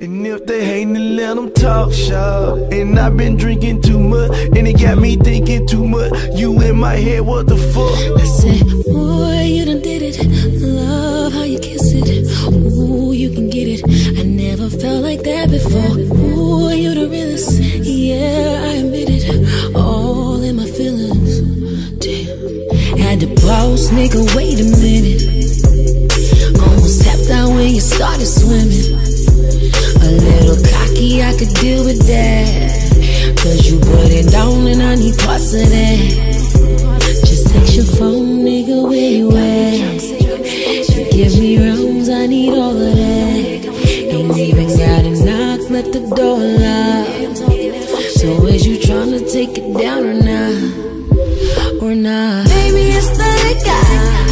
And if they hating, then let them talk, shop. And I've been drinking too much, and it got me thinking too much. You in my head, what the fuck? I said, boy, you done did it. Love how you kiss it. Ooh, you can get it. I never felt like that before. Ooh, you the realest. Yeah, I admit it. All in my feelings. Damn. Had to pause, nigga, wait a minute. Almost tapped out when you started swimming. Deal with that. Cause you put it down and I need parts of that. Just text your phone, nigga, where you at? You Give me rounds, I need all of that. Ain't even gotta knock, let the door lock. So is you tryna take it down or not? Or not? Maybe it's the guy,